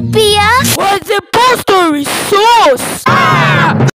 Libya was a poster resource.